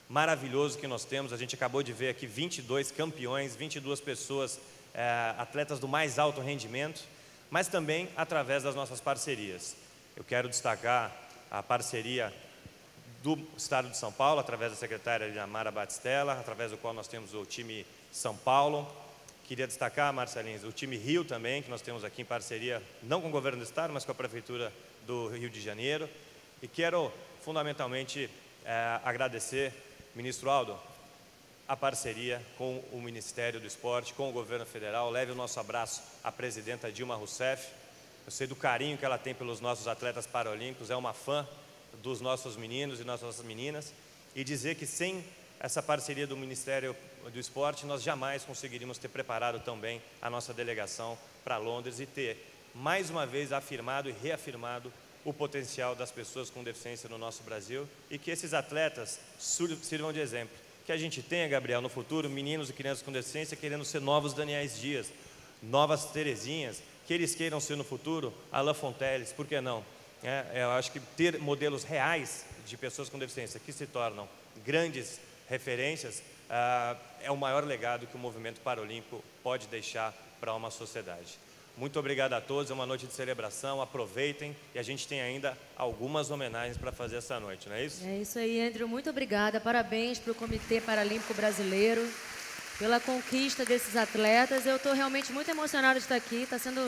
maravilhoso que nós temos. A gente acabou de ver aqui 22 campeões, 22 pessoas é, atletas do mais alto rendimento, mas também através das nossas parcerias. Eu quero destacar a parceria do Estado de São Paulo, através da secretária Mara Batistella, através do qual nós temos o time São Paulo. Queria destacar, Marcelins, o time Rio também, que nós temos aqui em parceria, não com o governo do Estado, mas com a Prefeitura do Rio de Janeiro. E quero, fundamentalmente, é, agradecer, ministro Aldo, a parceria com o Ministério do Esporte, com o governo federal. Leve o nosso abraço à presidenta Dilma Rousseff. Eu sei do carinho que ela tem pelos nossos atletas paralímpicos, é uma fã dos nossos meninos e nossas meninas. E dizer que sem essa parceria do Ministério do Esporte, nós jamais conseguiríamos ter preparado tão bem a nossa delegação para Londres e ter, mais uma vez, afirmado e reafirmado o potencial das pessoas com deficiência no nosso Brasil e que esses atletas sirvam de exemplo que a gente tenha, Gabriel, no futuro, meninos e crianças com deficiência querendo ser novos Daniels Dias, novas Terezinhas, que eles queiram ser no futuro Alain Fonteles, por que não? É, é, eu acho que ter modelos reais de pessoas com deficiência que se tornam grandes referências ah, é o maior legado que o movimento paralímpico pode deixar para uma sociedade. Muito obrigado a todos, é uma noite de celebração, aproveitem e a gente tem ainda algumas homenagens para fazer essa noite, não é isso? É isso aí, Andrew, muito obrigada, parabéns para o Comitê Paralímpico Brasileiro pela conquista desses atletas. Eu estou realmente muito emocionada de estar aqui, está sendo...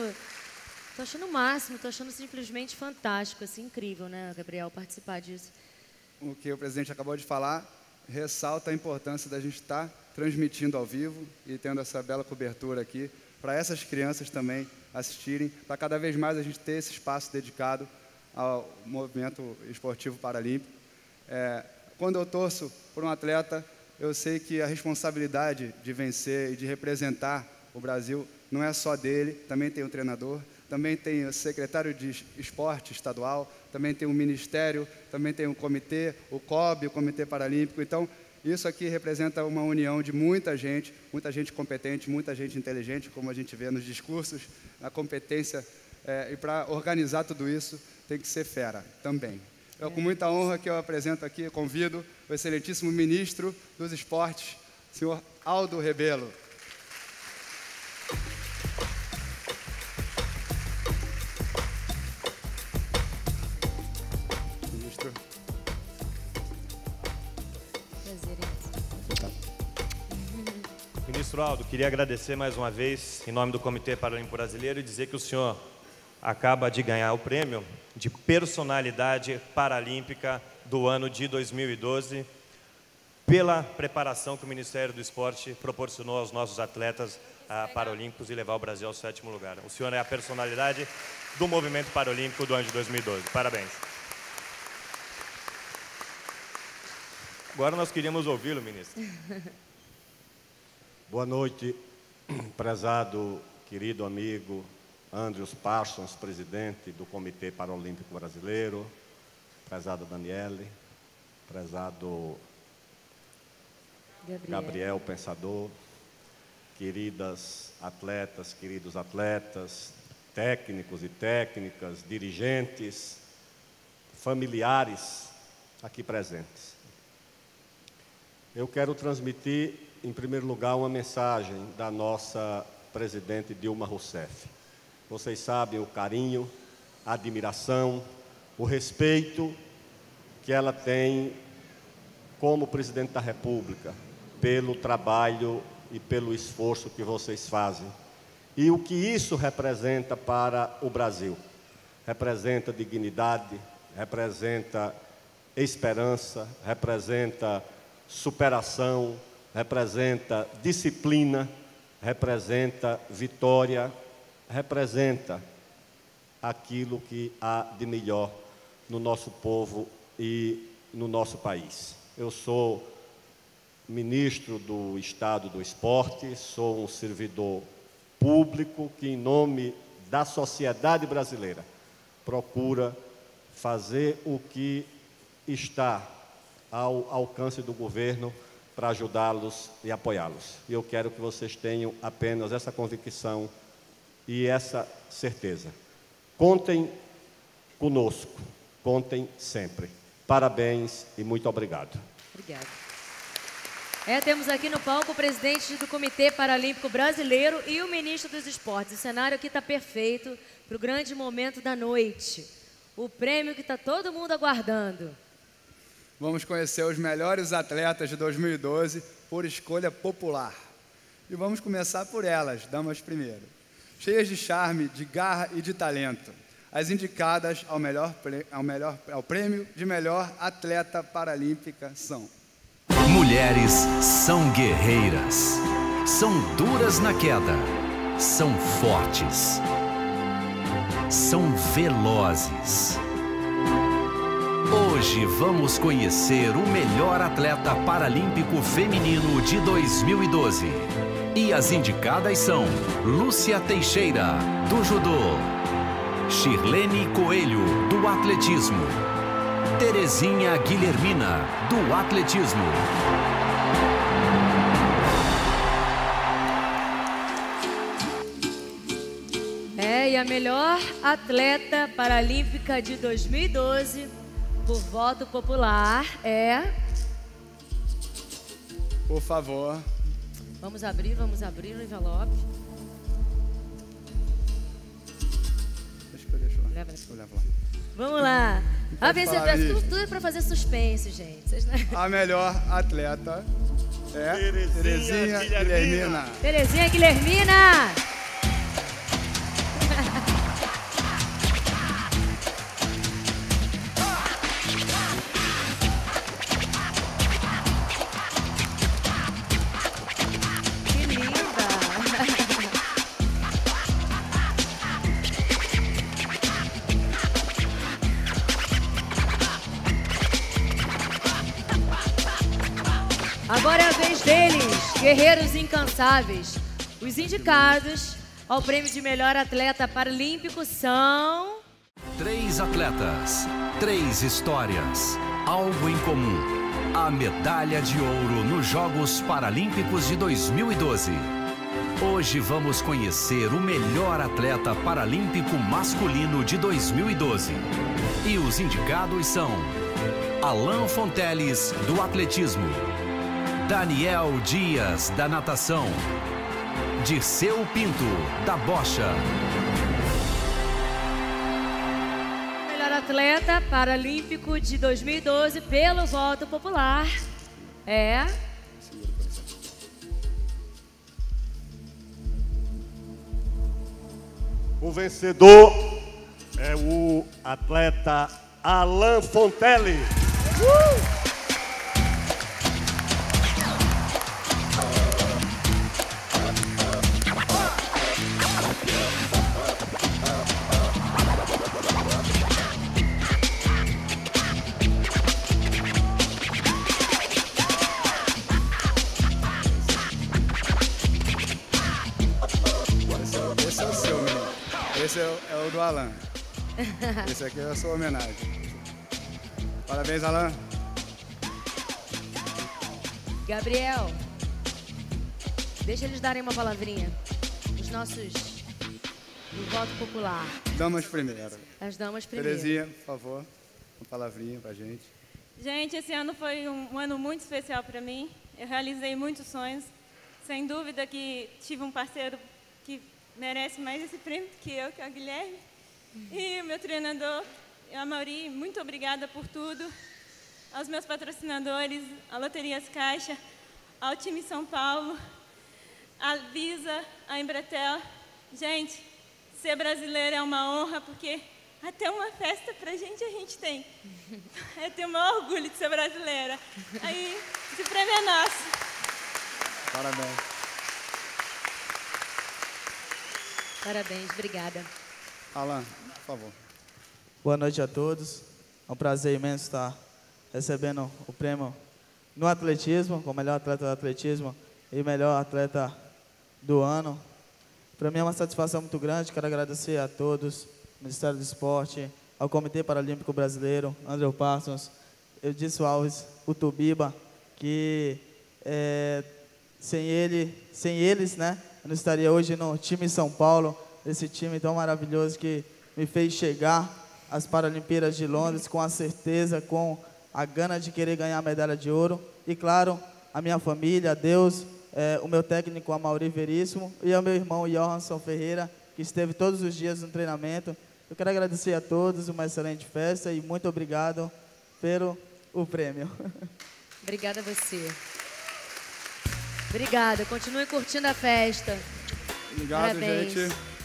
Estou achando o máximo, estou achando simplesmente fantástico, assim, incrível, né, Gabriel, participar disso. O que o presidente acabou de falar, ressalta a importância da gente estar tá transmitindo ao vivo e tendo essa bela cobertura aqui para essas crianças também assistirem, para cada vez mais a gente ter esse espaço dedicado ao movimento esportivo paralímpico. É, quando eu torço por um atleta, eu sei que a responsabilidade de vencer e de representar o Brasil não é só dele, também tem o treinador, também tem o secretário de esporte estadual, também tem o ministério, também tem o comitê, o COB, o Comitê Paralímpico. Então, isso aqui representa uma união de muita gente, muita gente competente, muita gente inteligente, como a gente vê nos discursos, na competência. É, e para organizar tudo isso, tem que ser fera também. É com muita honra que eu apresento aqui, convido o excelentíssimo ministro dos esportes, senhor Aldo Rebelo. Ministro Aldo, queria agradecer mais uma vez, em nome do Comitê Paralímpico Brasileiro, e dizer que o senhor acaba de ganhar o prêmio de personalidade paralímpica do ano de 2012 pela preparação que o Ministério do Esporte proporcionou aos nossos atletas ah, paralímpicos e levar o Brasil ao sétimo lugar. O senhor é a personalidade do movimento paralímpico do ano de 2012. Parabéns. Agora nós queríamos ouvi-lo, ministro. Boa noite, prezado, querido amigo Andrews Parsons, presidente do Comitê Paralímpico Brasileiro, prezado Daniele, prezado Gabriel. Gabriel Pensador, queridas atletas, queridos atletas, técnicos e técnicas, dirigentes, familiares aqui presentes. Eu quero transmitir, em primeiro lugar, uma mensagem da nossa presidente Dilma Rousseff. Vocês sabem o carinho, a admiração, o respeito que ela tem como presidente da República pelo trabalho e pelo esforço que vocês fazem. E o que isso representa para o Brasil? Representa dignidade, representa esperança, representa superação, representa disciplina, representa vitória, representa aquilo que há de melhor no nosso povo e no nosso país. Eu sou ministro do Estado do Esporte, sou um servidor público que, em nome da sociedade brasileira, procura fazer o que está ao alcance do governo para ajudá-los e apoiá-los. E eu quero que vocês tenham apenas essa convicção e essa certeza. Contem conosco, contem sempre. Parabéns e muito obrigado. Obrigada. É, temos aqui no palco o presidente do Comitê Paralímpico Brasileiro e o ministro dos Esportes. O cenário aqui está perfeito para o grande momento da noite. O prêmio que está todo mundo aguardando. Vamos conhecer os melhores atletas de 2012 por escolha popular. E vamos começar por elas, damas primeiro cheias de charme, de garra e de talento. As indicadas ao, melhor, ao, melhor, ao prêmio de melhor atleta paralímpica são: Mulheres são guerreiras, são duras na queda, são fortes, são velozes. Hoje vamos conhecer o melhor atleta paralímpico feminino de 2012. E as indicadas são Lúcia Teixeira, do judô, Shirlene Coelho, do atletismo, Terezinha Guilhermina, do atletismo. É, e a melhor atleta paralímpica de 2012, por voto popular, é. Por favor, Vamos abrir, vamos abrir o envelope. Deixa que eu deixo lá. Leva. Eu levo lá. Vamos lá. A vencedora, tudo, tudo é para fazer suspense, gente. Vocês não... A melhor atleta é Terezinha, Terezinha Guilhermina. Terezinha Guilhermina. Guerreiros incansáveis. Os indicados ao prêmio de melhor atleta paralímpico são. Três atletas, três histórias, algo em comum. A medalha de ouro nos Jogos Paralímpicos de 2012. Hoje vamos conhecer o melhor atleta paralímpico masculino de 2012. E os indicados são Alain Fonteles, do atletismo, Daniel Dias, da natação, Dirceu Pinto, da bocha. Melhor atleta paralímpico de 2012 pelo voto popular é. O vencedor é o atleta Alain Fontelli. Uh! Esse aqui é a sua homenagem. Parabéns, Alan. Gabriel, deixa eles darem uma palavrinha. Os nossos do voto popular. Damas primeiro. As damas primeiro. Terezinha, por favor, uma palavrinha pra gente. Gente, esse ano foi um, um ano muito especial para mim. Eu realizei muitos sonhos. Sem dúvida que tive um parceiro que merece mais esse prêmio que eu, que é o Guilherme. E o meu treinador, a Mauri, muito obrigada por tudo. Aos meus patrocinadores, a Loterias Caixa, ao time São Paulo, a Visa, a Embratel. Gente, ser brasileira é uma honra, porque até uma festa pra gente a gente tem. Eu tenho o maior orgulho de ser brasileira. Aí, esse prêmio é nosso. Parabéns. Parabéns, obrigada. Alan, favor. Boa noite a todos. É um prazer imenso estar recebendo o prêmio no atletismo, como melhor atleta do atletismo e melhor atleta do ano. Para mim é uma satisfação muito grande. Quero agradecer a todos, Ministério do Esporte, ao Comitê Paralímpico Brasileiro, André Parsons, Eudício Alves, o Tubiba, que é, sem ele, sem eles, né, eu não estaria hoje no time São Paulo, esse time tão maravilhoso que me fez chegar às Paralimpíadas de Londres com a certeza, com a gana de querer ganhar a medalha de ouro. E claro, a minha família, Deus, é, o meu técnico Amauri Veríssimo e o meu irmão Johansson Ferreira, que esteve todos os dias no treinamento. Eu quero agradecer a todos, uma excelente festa e muito obrigado pelo o prêmio. Obrigada a você. Obrigada, continue curtindo a festa. Obrigado, Parabéns. gente.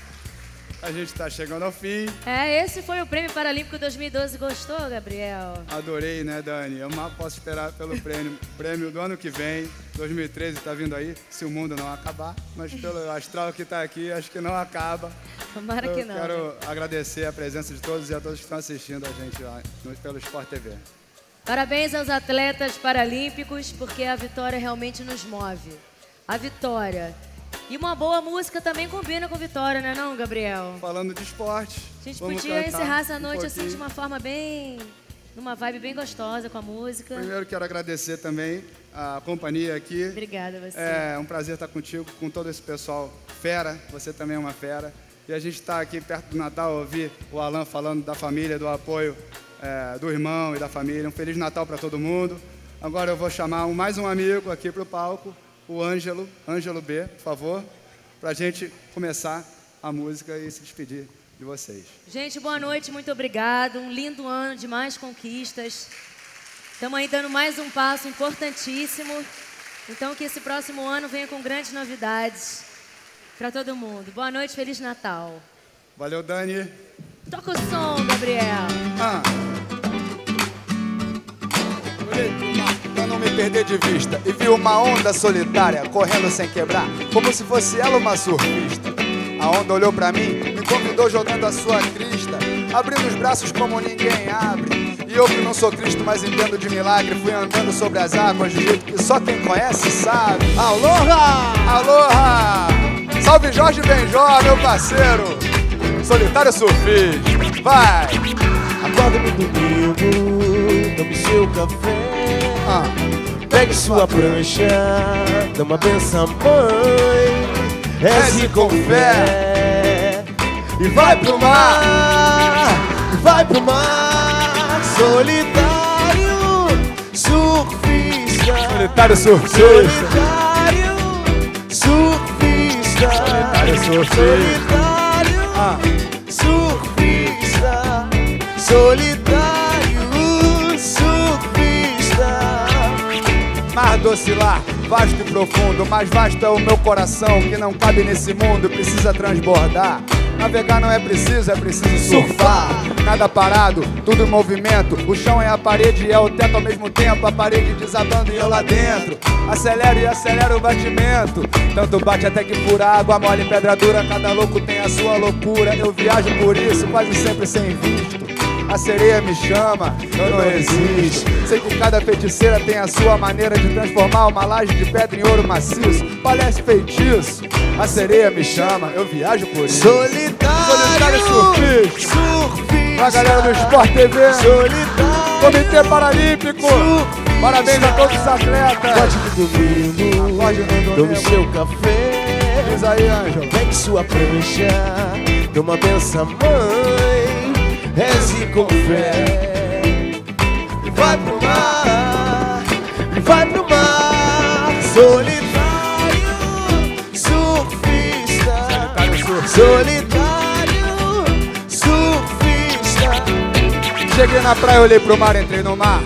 A gente está chegando ao fim. É, esse foi o Prêmio Paralímpico 2012. Gostou, Gabriel? Adorei, né, Dani? Eu mal posso esperar pelo prêmio, prêmio do ano que vem. 2013 está vindo aí, se o mundo não acabar. Mas pelo astral que está aqui, acho que não acaba. Tomara que não. Eu quero agradecer a presença de todos e a todos que estão assistindo a gente lá pelo Sport TV. Parabéns aos atletas paralímpicos, porque a vitória realmente nos move. A vitória. E uma boa música também combina com vitória, né não, Gabriel? Falando de esporte. A gente podia encerrar essa noite um assim de uma forma bem. numa vibe bem gostosa com a música. Primeiro quero agradecer também a companhia aqui. Obrigada você. É um prazer estar contigo, com todo esse pessoal fera. Você também é uma fera. E a gente está aqui perto do Natal, ouvir o Alan falando da família, do apoio é, do irmão e da família. Um Feliz Natal para todo mundo. Agora eu vou chamar mais um amigo aqui para o palco, o Ângelo, Ângelo B, por favor, para a gente começar a música e se despedir de vocês. Gente, boa noite, muito obrigado. Um lindo ano de mais conquistas. Estamos aí dando mais um passo importantíssimo. Então, que esse próximo ano venha com grandes novidades para todo mundo. Boa noite, Feliz Natal. Valeu, Dani. Toca o som, Gabriel. Ah. Perder de vista E vi uma onda solitária Correndo sem quebrar Como se fosse ela uma surfista A onda olhou pra mim Me convidou jogando a sua crista Abrindo os braços como ninguém abre E eu que não sou Cristo, mas entendo de milagre, fui andando sobre as águas de jeito que só quem conhece sabe. Aloha! Aloha! Salve Jorge Benjó, meu parceiro! Solitário surfista, vai! Acorda no domingo, tome seu café. Ah, pegue sua prancha, dê uma benção, mãe. Reze com fé e vai pro mar, vai pro mar, solitário surfista. Solitário surfista. Solitário surfista. Solitário surfista. Solitário ah. surfista. Solitário Mar do oscilar, vasto e profundo, mais vasto é o meu coração que não cabe nesse mundo, precisa transbordar. Navegar não é preciso, é preciso surfar. Nada parado, tudo em movimento. O chão é a parede e é o teto ao mesmo tempo. A parede desabando e eu lá dentro. Acelero e acelero o batimento. Tanto bate até que fura água mole pedra dura. Cada louco tem a sua loucura. Eu viajo por isso, quase sempre sem visto. A sereia me chama, eu não resisto. Sei que cada feiticeira tem a sua maneira de transformar uma laje de pedra em ouro maciço. Parece feitiço. A sereia me chama, eu viajo por isso. Solitário, Solitário surfista. surfista. Pra galera do Sport TV. Solitário. Comitê Paralímpico. Parabéns a todos os atletas. Pode no domingo, Pode no tome domingo. seu café. Diz aí, Ângelo. Pegue sua prancha, dê uma benção, mãe. Reze com fé. E vai pro mar, e vai pro mar. Solitário, surfista. Solitário, surfista. Cheguei na praia, olhei pro mar, entrei no mar.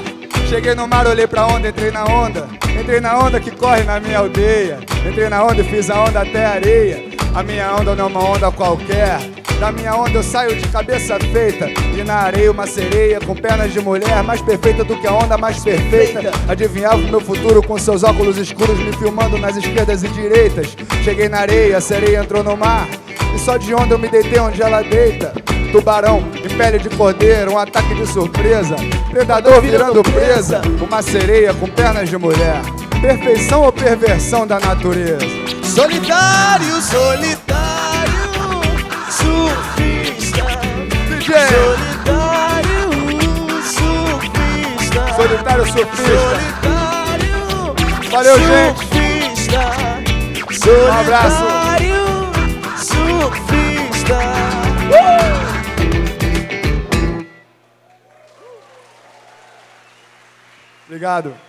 Cheguei no mar, olhei pra onda, entrei na onda. Entrei na onda que corre na minha aldeia. Entrei na onda e fiz a onda até a areia. A minha onda não é uma onda qualquer. Da minha onda eu saio de cabeça feita. E na areia uma sereia com pernas de mulher, mais perfeita do que a onda mais perfeita. Adivinhava o meu futuro com seus óculos escuros me filmando nas esquerdas e direitas. Cheguei na areia, a sereia entrou no mar. E só de onda eu me deitei onde ela deita. Tubarão em pele de cordeiro, um ataque de surpresa. Predador virando presa, uma sereia com pernas de mulher. Perfeição ou perversão da natureza? Solitário, solitário, DJ. Solitário, surfista. Solitário surfista. Solitário, Valeu, gente. surfista. Um abraço. Solitário, surfista. Obrigado.